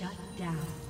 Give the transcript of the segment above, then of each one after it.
Shut down.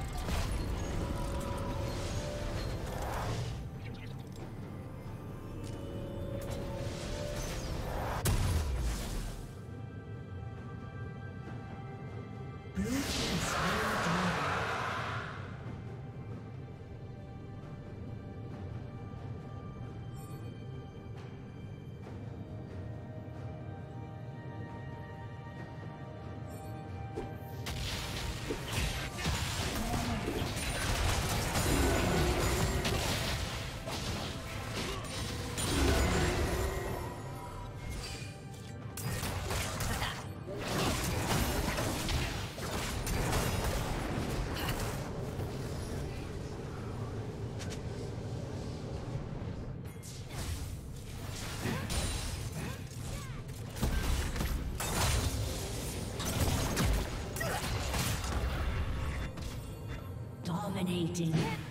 Dominating.